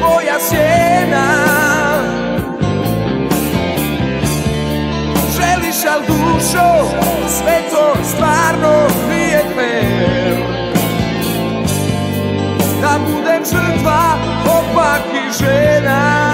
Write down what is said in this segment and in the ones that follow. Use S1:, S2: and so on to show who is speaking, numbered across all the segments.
S1: voy a. Želiš al dušo, sve to stvarno nije fair. Da budem žrtva opak i žena.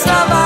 S1: estava